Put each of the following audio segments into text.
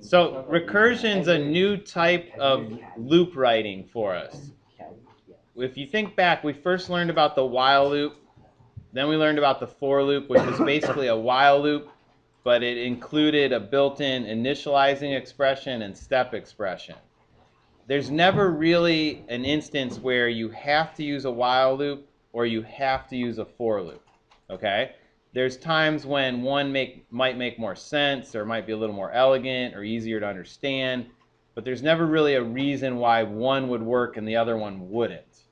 So recursion's a new type of loop writing for us. If you think back, we first learned about the while loop, then we learned about the for loop, which is basically a while loop, but it included a built-in initializing expression and step expression. There's never really an instance where you have to use a while loop or you have to use a for loop, okay? There's times when one make, might make more sense or might be a little more elegant or easier to understand, but there's never really a reason why one would work and the other one wouldn't.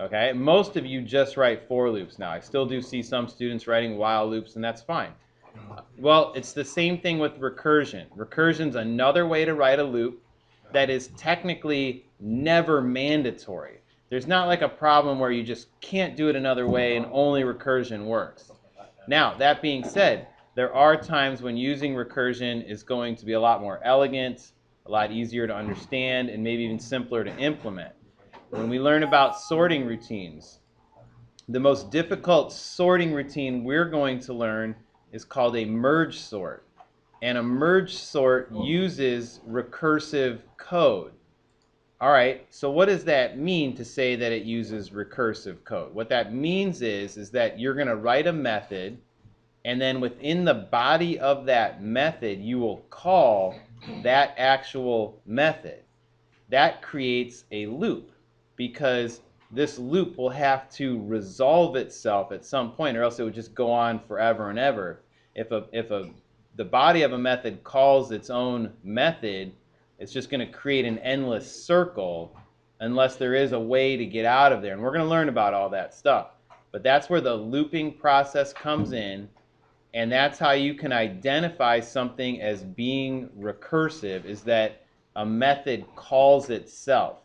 Okay, most of you just write for loops now. I still do see some students writing while loops, and that's fine. Well, it's the same thing with recursion. Recursion's another way to write a loop that is technically never mandatory. There's not like a problem where you just can't do it another way and only recursion works. Now, that being said, there are times when using recursion is going to be a lot more elegant, a lot easier to understand, and maybe even simpler to implement. When we learn about sorting routines, the most difficult sorting routine we're going to learn is called a merge sort. And a merge sort uses recursive code. All right, so what does that mean to say that it uses recursive code? What that means is, is that you're going to write a method, and then within the body of that method, you will call that actual method. That creates a loop because this loop will have to resolve itself at some point, or else it would just go on forever and ever. If a if a the body of a method calls its own method, it's just going to create an endless circle unless there is a way to get out of there. And we're going to learn about all that stuff. But that's where the looping process comes in. And that's how you can identify something as being recursive is that a method calls itself.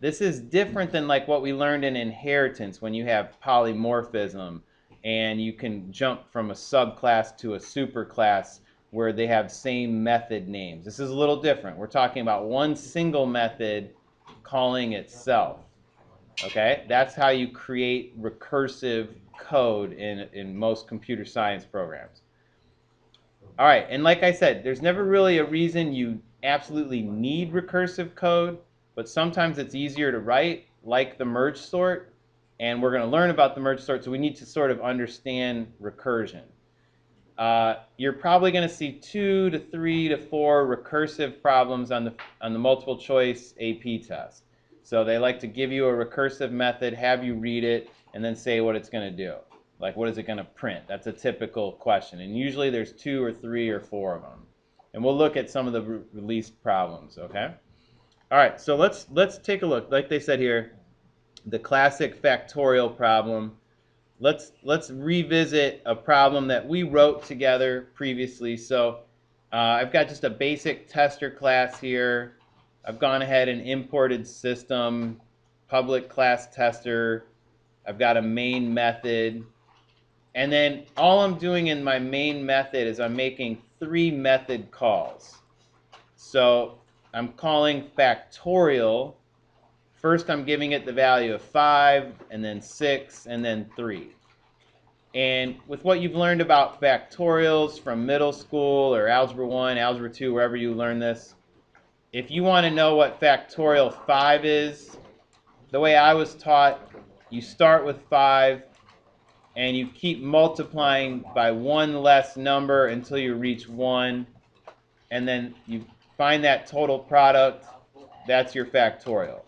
This is different than like what we learned in inheritance when you have polymorphism and you can jump from a subclass to a superclass where they have same method names. This is a little different. We're talking about one single method calling itself. Okay, that's how you create recursive code in, in most computer science programs. All right, and like I said, there's never really a reason you absolutely need recursive code, but sometimes it's easier to write, like the merge sort, and we're going to learn about the merge sort, so we need to sort of understand recursion. Uh, you're probably going to see two to three to four recursive problems on the, on the multiple choice AP test. So they like to give you a recursive method, have you read it, and then say what it's going to do. Like what is it going to print? That's a typical question. And usually there's two or three or four of them. And we'll look at some of the re released problems, okay? All right, so let's, let's take a look. Like they said here, the classic factorial problem let's let's revisit a problem that we wrote together previously. So uh, I've got just a basic tester class here. I've gone ahead and imported system, public class tester. I've got a main method. And then all I'm doing in my main method is I'm making three method calls. So I'm calling factorial First, I'm giving it the value of 5, and then 6, and then 3. And with what you've learned about factorials from middle school or Algebra 1, Algebra 2, wherever you learn this, if you want to know what factorial 5 is, the way I was taught, you start with 5, and you keep multiplying by one less number until you reach 1, and then you find that total product, that's your factorial.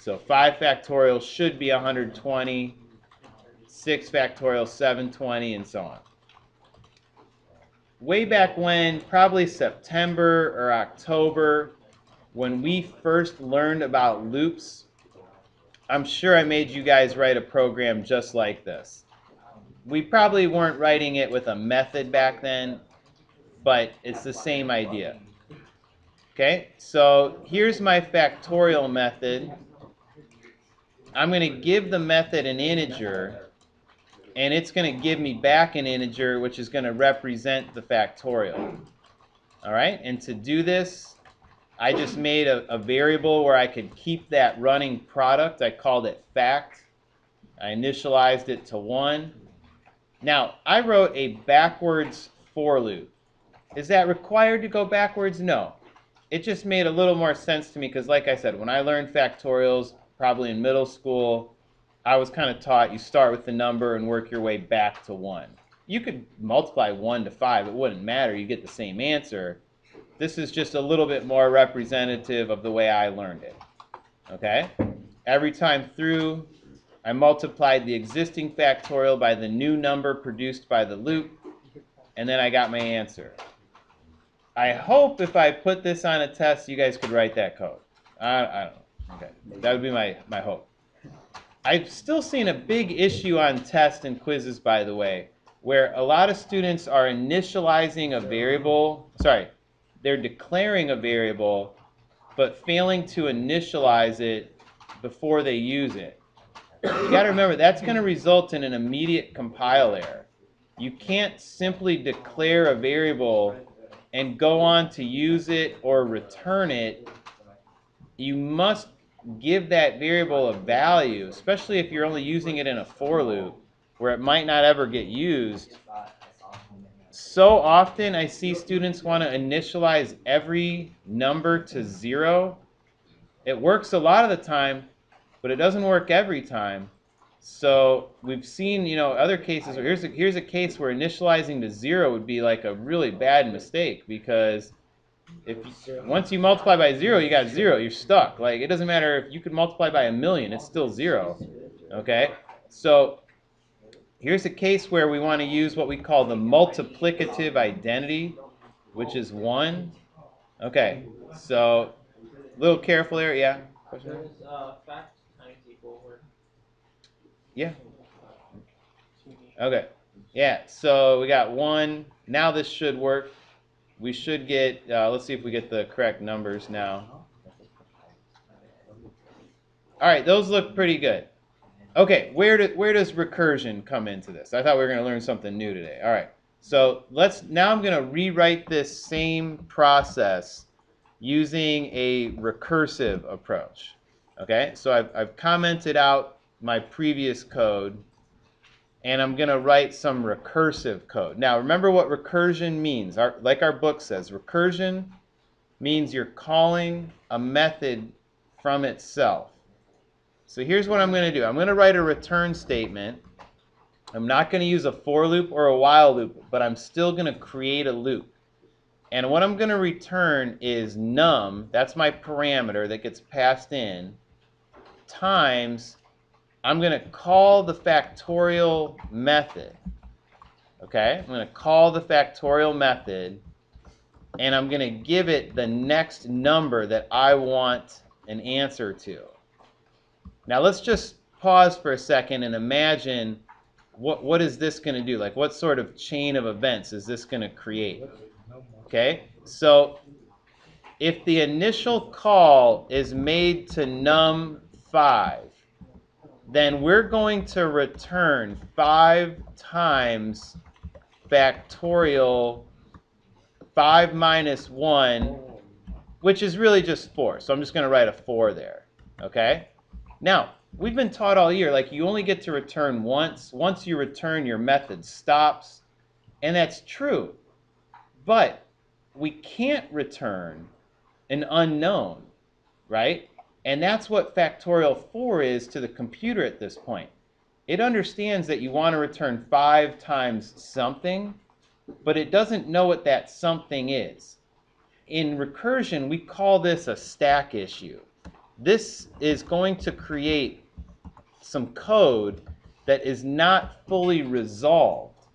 So 5 factorial should be 120, 6 factorial 720, and so on. Way back when, probably September or October, when we first learned about loops, I'm sure I made you guys write a program just like this. We probably weren't writing it with a method back then, but it's the same idea. Okay, so here's my factorial method. I'm going to give the method an integer, and it's going to give me back an integer, which is going to represent the factorial. All right, and to do this, I just made a, a variable where I could keep that running product. I called it fact. I initialized it to 1. Now, I wrote a backwards for loop. Is that required to go backwards? No. It just made a little more sense to me because, like I said, when I learned factorials, probably in middle school, I was kind of taught you start with the number and work your way back to 1. You could multiply 1 to 5, it wouldn't matter, you get the same answer. This is just a little bit more representative of the way I learned it. Okay? Every time through, I multiplied the existing factorial by the new number produced by the loop, and then I got my answer. I hope if I put this on a test, you guys could write that code. I, I don't know. Okay, that would be my, my hope. I've still seen a big issue on tests and quizzes, by the way, where a lot of students are initializing a variable, sorry, they're declaring a variable, but failing to initialize it before they use it. You got to remember, that's going to result in an immediate compile error. You can't simply declare a variable and go on to use it or return it. You must give that variable a value, especially if you're only using it in a for loop where it might not ever get used. So often I see students want to initialize every number to zero. It works a lot of the time, but it doesn't work every time. So we've seen, you know, other cases where here's a, here's a case where initializing to zero would be like a really bad mistake because if you, once you multiply by zero, you got zero. You're stuck. Like it doesn't matter if you could multiply by a million, it's still zero. Okay, so here's a case where we want to use what we call the multiplicative identity, which is one. Okay, so a little careful here. Yeah. Does uh, fact times equal work? Yeah. Okay. Yeah. So we got one. Now this should work. We should get. Uh, let's see if we get the correct numbers now. All right. Those look pretty good. Okay. Where do, where does recursion come into this? I thought we were going to learn something new today. All right. So let's. Now I'm going to rewrite this same process using a recursive approach. Okay. So I've, I've commented out my previous code and I'm going to write some recursive code. Now, remember what recursion means. Our, like our book says, recursion means you're calling a method from itself. So here's what I'm going to do. I'm going to write a return statement. I'm not going to use a for loop or a while loop, but I'm still going to create a loop. And what I'm going to return is num, that's my parameter that gets passed in, times I'm going to call the factorial method. Okay, I'm going to call the factorial method and I'm going to give it the next number that I want an answer to. Now let's just pause for a second and imagine what, what is this going to do? Like what sort of chain of events is this going to create? Okay, so if the initial call is made to num5, then we're going to return 5 times factorial 5 minus 1, which is really just 4. So I'm just going to write a 4 there. Okay? Now, we've been taught all year, like you only get to return once. Once you return, your method stops. And that's true. But we can't return an unknown, right? And that's what factorial 4 is to the computer at this point. It understands that you want to return 5 times something, but it doesn't know what that something is. In recursion, we call this a stack issue. This is going to create some code that is not fully resolved.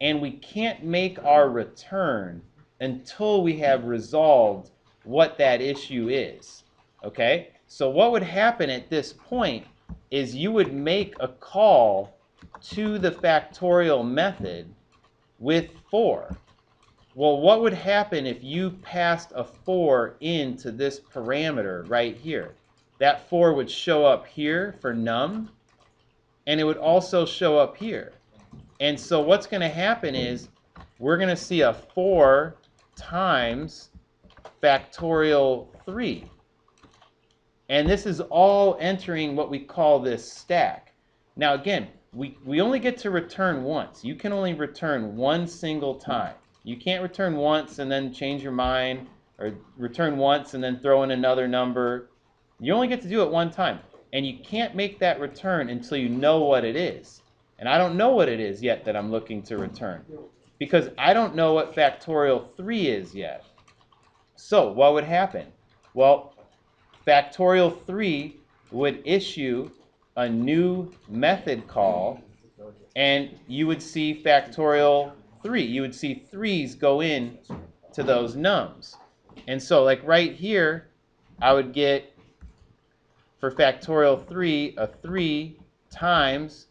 And we can't make our return until we have resolved what that issue is. Okay? So what would happen at this point is you would make a call to the factorial method with 4. Well, what would happen if you passed a 4 into this parameter right here? That 4 would show up here for num, and it would also show up here. And so what's going to happen is we're going to see a 4 times factorial 3. And this is all entering what we call this stack. Now again, we, we only get to return once. You can only return one single time. You can't return once and then change your mind, or return once and then throw in another number. You only get to do it one time. And you can't make that return until you know what it is. And I don't know what it is yet that I'm looking to return. Because I don't know what factorial 3 is yet. So what would happen? Well, factorial 3 would issue a new method call, and you would see factorial 3. You would see 3's go in to those nums. And so, like right here, I would get, for factorial 3, a 3 times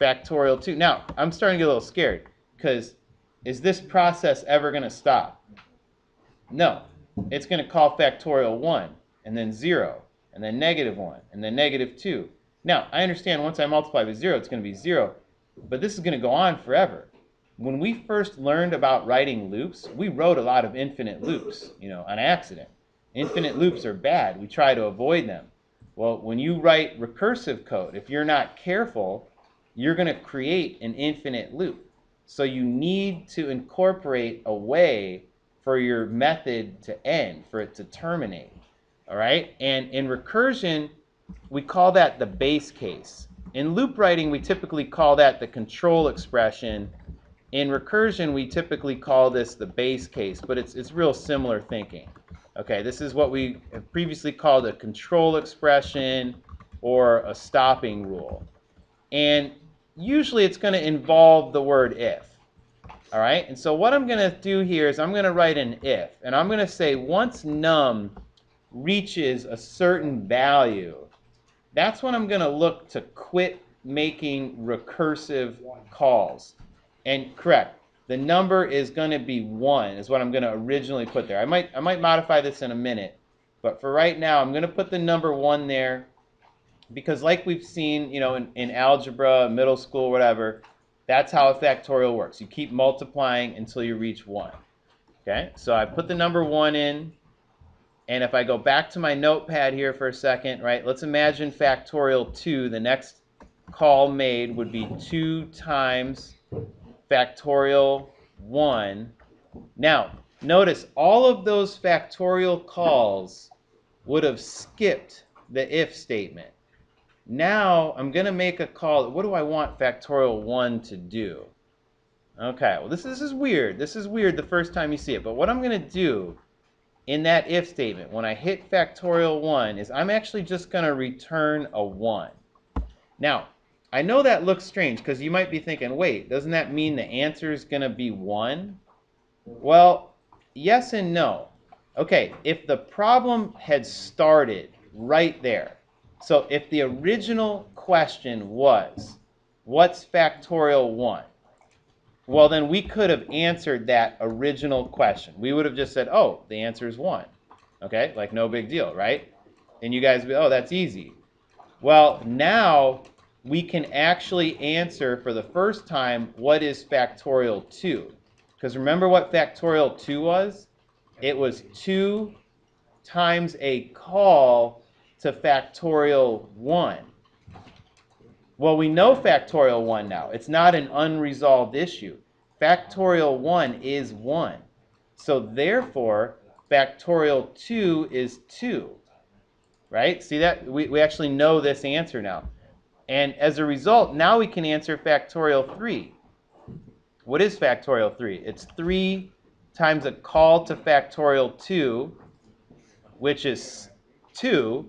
factorial 2. Now, I'm starting to get a little scared, because is this process ever going to stop? No. It's going to call factorial 1, and then 0, and then negative 1, and then negative 2. Now, I understand once I multiply by 0, it's going to be 0, but this is going to go on forever. When we first learned about writing loops, we wrote a lot of infinite loops, you know, on accident. Infinite loops are bad. We try to avoid them. Well, when you write recursive code, if you're not careful, you're going to create an infinite loop. So you need to incorporate a way for your method to end, for it to terminate. All right? And in recursion, we call that the base case. In loop writing, we typically call that the control expression. In recursion, we typically call this the base case, but it's, it's real similar thinking. Okay, this is what we have previously called a control expression or a stopping rule. And usually it's going to involve the word if. All right, and so what I'm going to do here is I'm going to write an if, and I'm going to say once num reaches a certain value, that's when I'm going to look to quit making recursive calls. And correct, the number is going to be 1 is what I'm going to originally put there. I might, I might modify this in a minute, but for right now, I'm going to put the number 1 there because like we've seen, you know, in, in algebra, middle school, whatever, that's how a factorial works. You keep multiplying until you reach 1. Okay, so I put the number 1 in, and if I go back to my notepad here for a second, right, let's imagine factorial 2, the next call made would be 2 times factorial 1. Now, notice all of those factorial calls would have skipped the if statement. Now I'm going to make a call. What do I want factorial 1 to do? Okay, well this, this is weird. This is weird the first time you see it. But what I'm going to do in that if statement when I hit factorial 1 is I'm actually just going to return a 1. Now, I know that looks strange because you might be thinking, wait, doesn't that mean the answer is going to be 1? Well, yes and no. Okay, if the problem had started right there, so if the original question was, what's factorial 1? Well, then we could have answered that original question. We would have just said, oh, the answer is 1. Okay, like no big deal, right? And you guys would be, oh, that's easy. Well, now we can actually answer for the first time what is factorial 2. Because remember what factorial 2 was? It was 2 times a call to factorial 1. Well, we know factorial 1 now. It's not an unresolved issue. Factorial 1 is 1. So therefore, factorial 2 is 2. Right? See that? We, we actually know this answer now. And as a result, now we can answer factorial 3. What is factorial 3? It's 3 times a call to factorial 2, which is 2,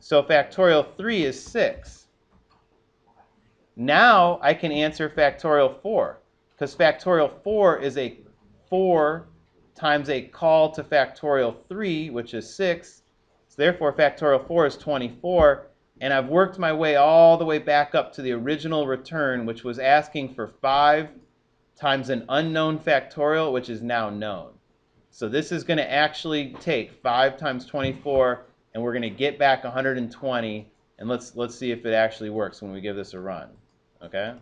so factorial 3 is 6. Now I can answer factorial 4 because factorial 4 is a 4 times a call to factorial 3, which is 6. So therefore, factorial 4 is 24. And I've worked my way all the way back up to the original return, which was asking for 5 times an unknown factorial, which is now known. So this is going to actually take 5 times 24 and we're going to get back 120 and let's let's see if it actually works when we give this a run okay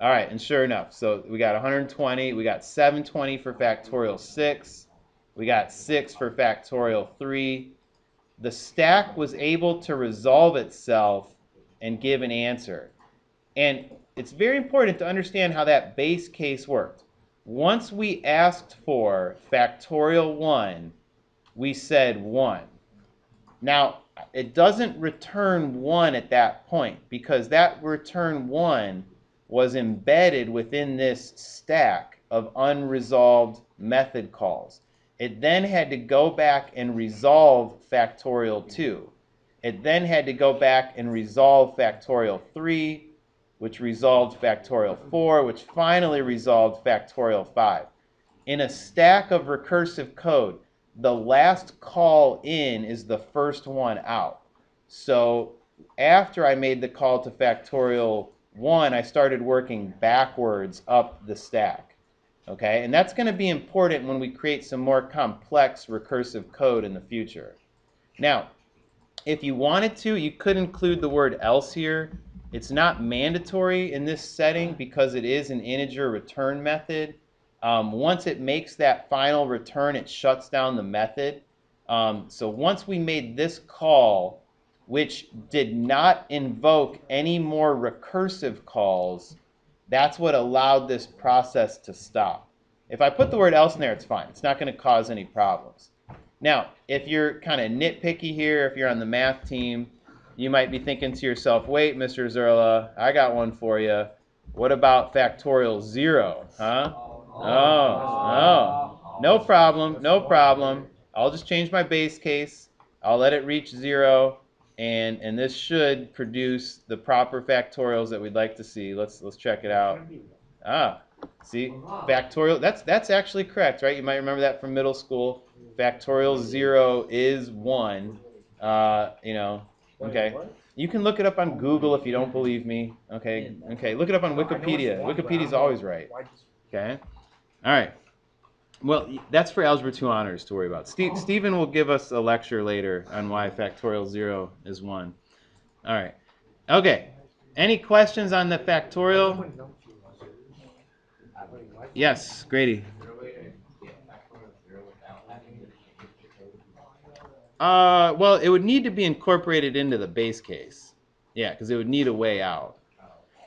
all right and sure enough so we got 120 we got 720 for factorial 6 we got 6 for factorial 3 the stack was able to resolve itself and give an answer and it's very important to understand how that base case worked. Once we asked for factorial 1, we said 1. Now, it doesn't return 1 at that point because that return 1 was embedded within this stack of unresolved method calls. It then had to go back and resolve factorial 2. It then had to go back and resolve factorial 3, which resolved factorial 4, which finally resolved factorial 5. In a stack of recursive code, the last call in is the first one out. So after I made the call to factorial 1, I started working backwards up the stack. Okay, and that's going to be important when we create some more complex recursive code in the future. Now, if you wanted to, you could include the word else here. It's not mandatory in this setting because it is an integer return method. Um, once it makes that final return, it shuts down the method. Um, so once we made this call, which did not invoke any more recursive calls, that's what allowed this process to stop. If I put the word else in there, it's fine. It's not going to cause any problems. Now, if you're kind of nitpicky here, if you're on the math team, you might be thinking to yourself, wait, Mr. Zurla, I got one for you. What about factorial zero, huh? Oh, oh, no problem, no problem. I'll just change my base case. I'll let it reach zero, and and this should produce the proper factorials that we'd like to see. Let's let's check it out. Ah, see, factorial. That's that's actually correct, right? You might remember that from middle school factorial zero is one. Uh, you know, okay. You can look it up on Google if you don't believe me. Okay, okay. Look it up on Wikipedia. Wikipedia's always right. Okay. All right. Well, that's for Algebra 2 honors to worry about. Steve, Stephen will give us a lecture later on why factorial 0 is 1. All right. Okay. Any questions on the factorial? Yes, Grady. Uh, well, it would need to be incorporated into the base case. Yeah, because it would need a way out.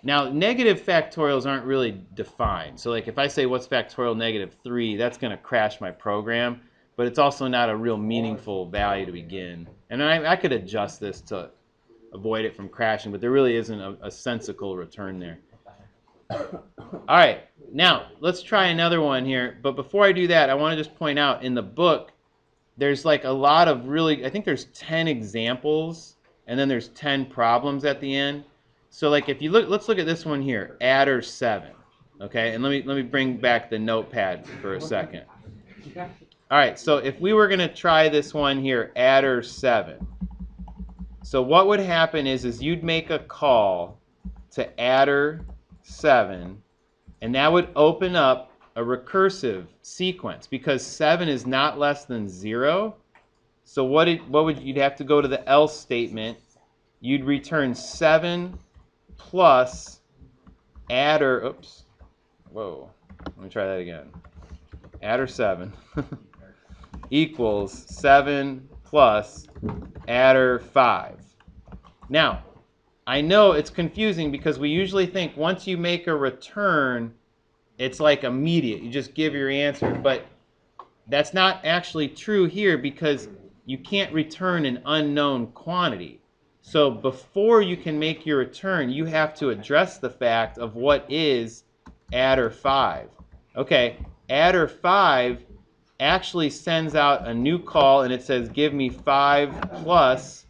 Now, negative factorials aren't really defined. So, like, if I say what's factorial negative 3, that's going to crash my program. But it's also not a real meaningful value to begin. And I, I could adjust this to avoid it from crashing, but there really isn't a, a sensical return there. All right, now let's try another one here. But before I do that, I want to just point out in the book, there's like a lot of really, I think there's 10 examples and then there's 10 problems at the end. So like if you look, let's look at this one here, adder 7. Okay, and let me, let me bring back the notepad for a second. All right, so if we were going to try this one here, adder 7. So what would happen is, is you'd make a call to adder 7, and that would open up a recursive sequence because 7 is not less than 0. So what, it, what would you'd have to go to the else statement. You'd return 7 plus adder, oops, whoa, let me try that again. Adder 7 equals 7 plus adder 5. Now, I know it's confusing because we usually think once you make a return, it's like immediate. You just give your answer. But that's not actually true here because you can't return an unknown quantity. So before you can make your return, you have to address the fact of what is adder 5. Okay, adder 5 actually sends out a new call and it says give me 5 plus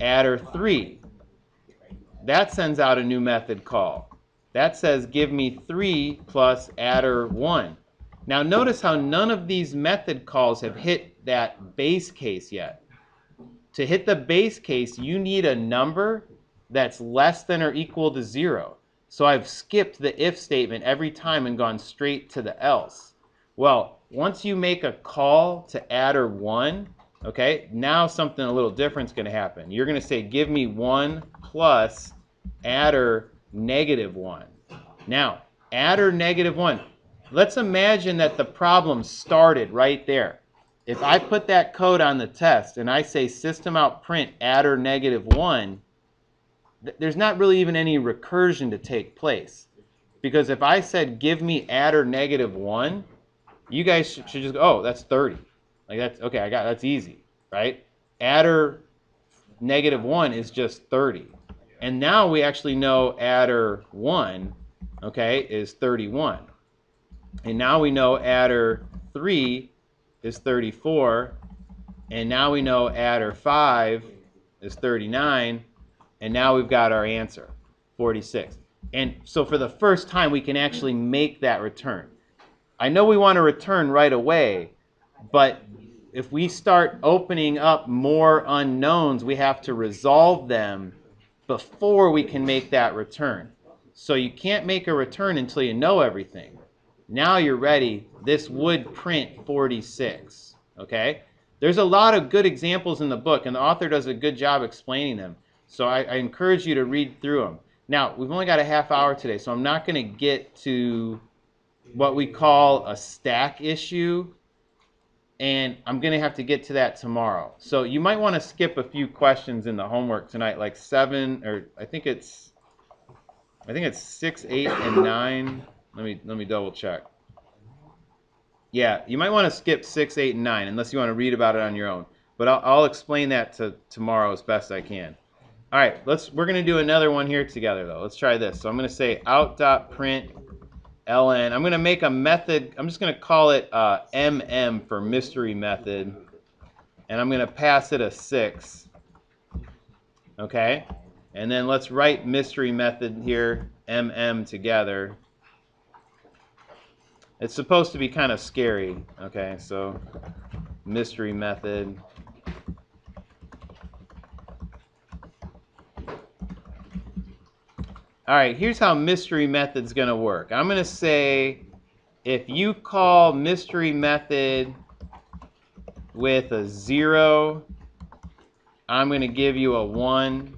adder 3. That sends out a new method call. That says give me 3 plus adder 1. Now notice how none of these method calls have hit that base case yet. To hit the base case, you need a number that's less than or equal to 0. So I've skipped the if statement every time and gone straight to the else. Well, once you make a call to adder 1, okay, now something a little different is going to happen. You're going to say give me 1 plus adder negative 1. Now, adder negative 1. Let's imagine that the problem started right there. If I put that code on the test and I say system out print adder negative 1, th- there's not really even any recursion to take place. Because if I said, give me adder negative 1, you guys should, should just go, oh, that's 30. Like that's, okay, I got, that's easy, right? Adder negative 1 is just 30. And now we actually know adder 1, okay, is 31. And now we know adder 3 is 34. And now we know adder 5 is 39. And now we've got our answer, 46. And so for the first time, we can actually make that return. I know we want to return right away, but if we start opening up more unknowns, we have to resolve them before we can make that return. So you can't make a return until you know everything. Now you're ready. This would print 46. Okay? There's a lot of good examples in the book, and the author does a good job explaining them. So I, I encourage you to read through them. Now, we've only got a half hour today, so I'm not going to get to what we call a stack issue, and I'm going to have to get to that tomorrow. So you might want to skip a few questions in the homework tonight, like seven, or I think it's, I think it's six, eight, and nine. Let me let me double check. Yeah, you might want to skip six, eight, and nine, unless you want to read about it on your own. But I'll, I'll explain that to tomorrow as best I can. All right, let's. We're gonna do another one here together though. Let's try this. So I'm gonna say out.print ln. I'm gonna make a method. I'm just gonna call it uh, mm for mystery method, and I'm gonna pass it a six. Okay, and then let's write mystery method here mm together. It's supposed to be kind of scary. Okay, so mystery method. All right, here's how mystery method's to work. I'm to say if you call mystery method with a 0, I'm to give you a 1.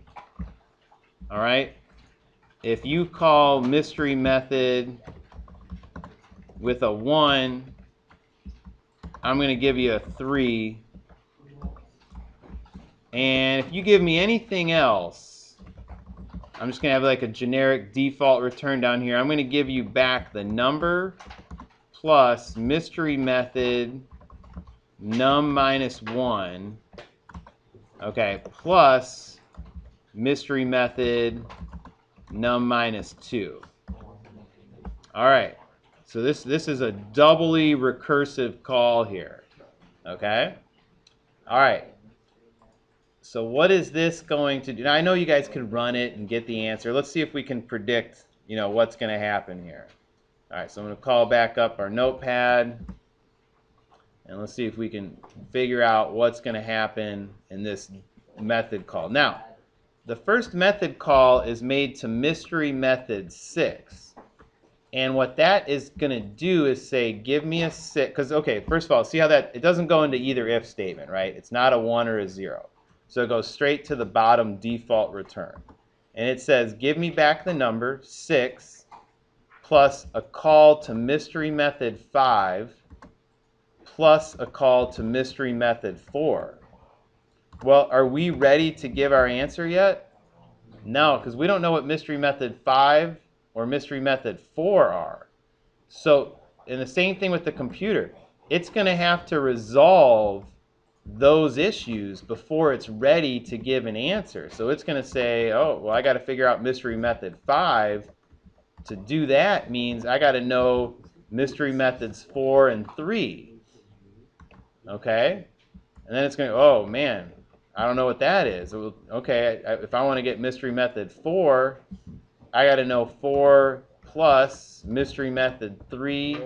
All right? If you call mystery method with a 1, I'm going to give you a 3. And if you give me anything else, I'm just going to have like a generic default return down here. I'm going to give you back the number plus mystery method num minus 1. Okay, plus mystery method num minus 2. All right, so this, this is a doubly recursive call here. Okay? All right, so what is this going to do? Now I know you guys can run it and get the answer. Let's see if we can predict, you know, what's going to happen here. All right, so I'm going to call back up our notepad. And let's see if we can figure out what's going to happen in this method call. Now, the first method call is made to mystery method 6. And what that is going to do is say, give me a 6. Because, okay, first of all, see how that, it doesn't go into either if statement, right? It's not a 1 or a 0. So it goes straight to the bottom default return. And it says, give me back the number 6 plus a call to mystery method 5 plus a call to mystery method 4. Well, are we ready to give our answer yet? No, because we don't know what mystery method 5 or mystery method 4 are. So, and the same thing with the computer. It's going to have to resolve those issues before it's ready to give an answer. So it's going to say, oh, well, I got to figure out mystery method 5. To do that means I got to know mystery methods 4 and 3. Okay? And then it's going to, oh, man, I don't know what that is. Okay, if I want to get mystery method 4, I got to know 4 plus mystery method 3.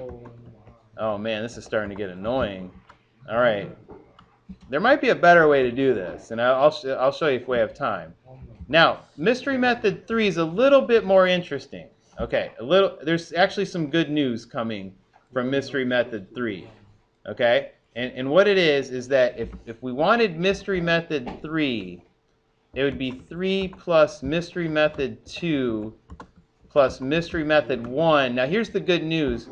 Oh, man, this is starting to get annoying. All right. There might be a better way to do this, and I'll, sh I'll show you if we have time. Now, mystery method three is a little bit more interesting. Okay, a little. There's actually some good news coming from mystery method three. Okay, and and what it is is that if if we wanted mystery method three, it would be three plus mystery method two plus mystery method one. Now here's the good news.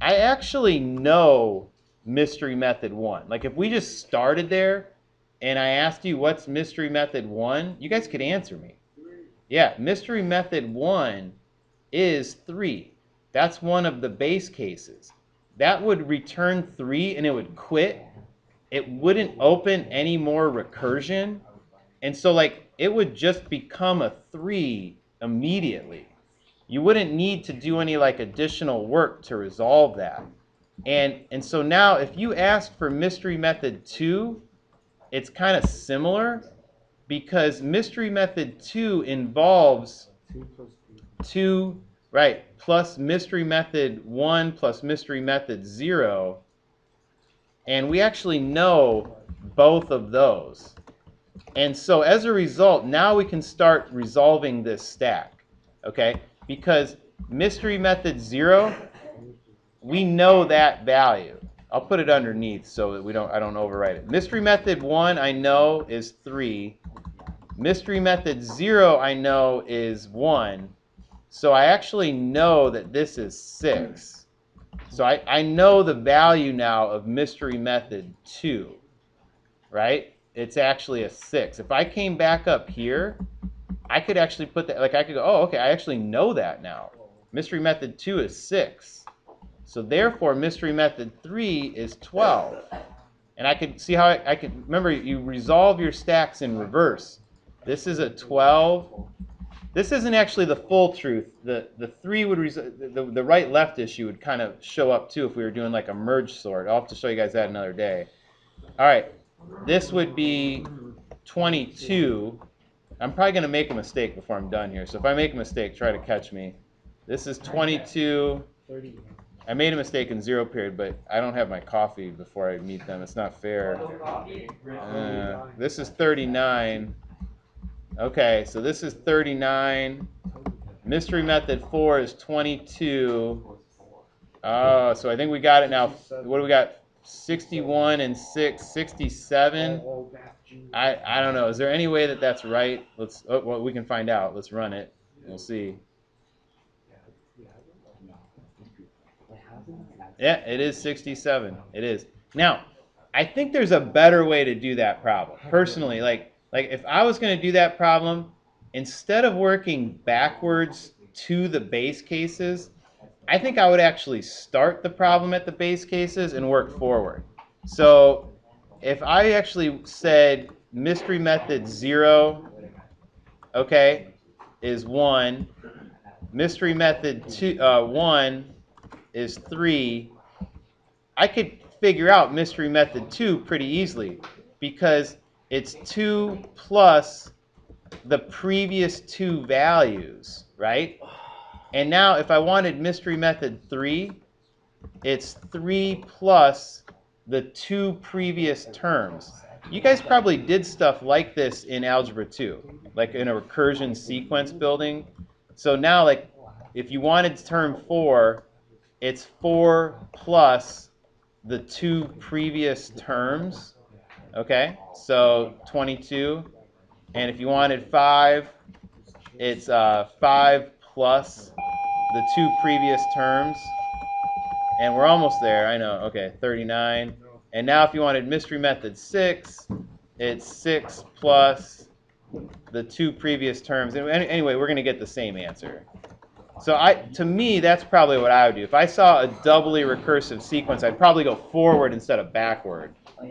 I actually know mystery method one. Like if we just started there and I asked you what's mystery method one, you guys could answer me. Yeah, mystery method one is three. That's one of the base cases. That would return three and it would quit. It wouldn't open any more recursion. And so like it would just become a three immediately. You wouldn't need to do any like additional work to resolve that. And and so now if you ask for mystery method 2, it's kind of similar because mystery method 2 involves 2 right plus mystery method 1 plus mystery method 0 and we actually know both of those. And so as a result, now we can start resolving this stack. Okay? Because mystery method 0 we know that value. I'll put it underneath so that we don't I don't overwrite it. Mystery method 1 I know is 3. Mystery method 0 I know is 1. So I actually know that this is 6. So I, I know the value now of mystery method 2. Right? It's actually a 6. If I came back up here, I could actually put that like I could go, "Oh, okay, I actually know that now." Mystery method 2 is 6. So therefore, mystery method 3 is 12. And I could see how I, I could, remember, you resolve your stacks in reverse. This is a 12. This isn't actually the full truth. The, the 3 would, the, the right-left issue would kind of show up too if we were doing like a merge sort. I'll have to show you guys that another day. All right, this would be 22. I'm probably going to make a mistake before I'm done here. So if I make a mistake, try to catch me. This is 22. I made a mistake in zero period, but I don't have my coffee before I meet them. It's not fair. Uh, this is 39. Okay, so this is 39. Mystery method 4 is 22. Oh, so I think we got it now. What do we got? 61 and 6, 67. I, I don't know. Is there any way that that's right? Let's. Oh, well, we can find out. Let's run it. We'll see. Yeah, it is 67. It is. Now, I think there's a better way to do that problem. Personally, like like if I was going to do that problem, instead of working backwards to the base cases, I think I would actually start the problem at the base cases and work forward. So if I actually said mystery method 0, okay, is 1, mystery method two, uh, 1 is 3, I could figure out mystery method 2 pretty easily because it's 2 plus the previous two values, right? And now if I wanted mystery method 3, it's 3 plus the two previous terms. You guys probably did stuff like this in Algebra 2, like in a recursion sequence building. So now, like, if you wanted term 4, it's 4 plus the two previous terms. Okay, so 22. And if you wanted 5, it's uh, 5 plus the two previous terms. And we're almost there. I know. Okay, 39. And now if you wanted mystery method 6, it's 6 plus the two previous terms. And Anyway, we're going to get the same answer. So I, to me, that's probably what I would do. If I saw a doubly recursive sequence, I'd probably go forward instead of backward. Oh,